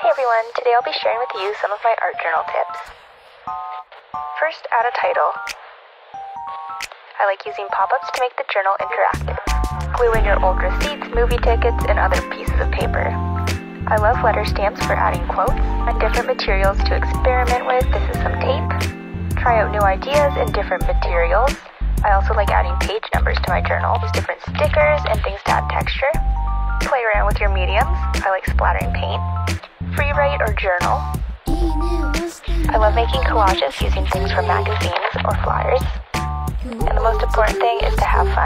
Hey everyone, today I'll be sharing with you some of my art journal tips. First, add a title. I like using pop ups to make the journal interactive. Glue in your old receipts, movie tickets, and other pieces of paper. I love letter stamps for adding quotes and different materials to experiment with. This is some tape. Try out new ideas and different materials. I also like adding page numbers to my journal. Use different stickers and things to add texture. Play around with your mediums. I like splattering paint. Write or journal. I love making collages using things from magazines or flyers. And the most important thing is to have fun.